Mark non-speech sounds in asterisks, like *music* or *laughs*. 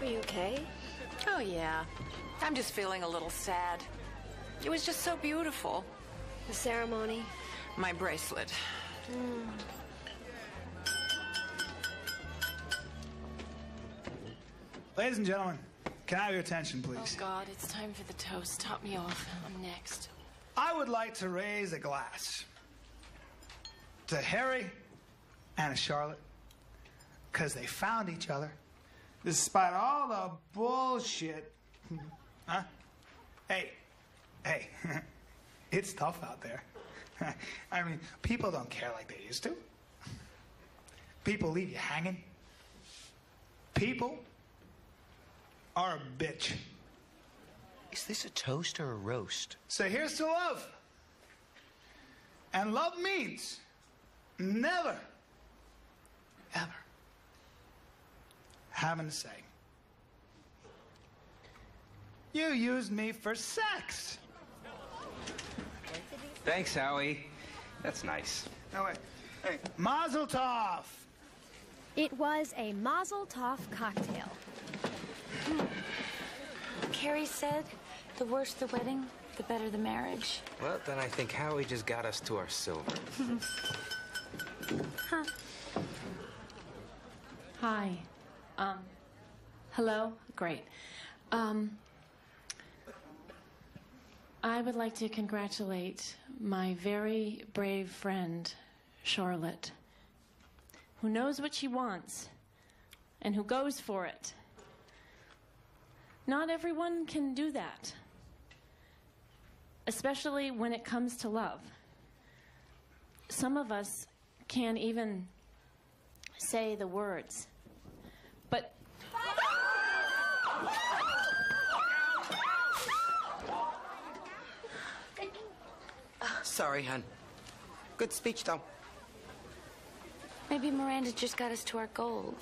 Are you okay? Oh, yeah. I'm just feeling a little sad. It was just so beautiful. The ceremony? My bracelet. Hmm. Ladies and gentlemen, can I have your attention, please? Oh. God, it's time for the toast. Top me off. I'm next. I would like to raise a glass to Harry and Charlotte because they found each other despite all the bullshit. *laughs* huh? Hey, hey, *laughs* it's tough out there. *laughs* I mean, people don't care like they used to. People leave you hanging. People are a bitch. Is this a toast or a roast? So here's to love. And love means never, ever having to say, You used me for sex. Thanks, Howie. That's nice. No, wait. Hey, Mazel Tov. It was a Mazel Tov cocktail. Hmm. Carrie said, the worse the wedding, the better the marriage. Well, then I think Howie just got us to our silver. *laughs* huh. Hi. Um, hello? Great. Um, I would like to congratulate my very brave friend, Charlotte, who knows what she wants and who goes for it. Not everyone can do that, especially when it comes to love. Some of us can't even say the words. But Sorry, hun. Good speech, though. Maybe Miranda just got us to our gold.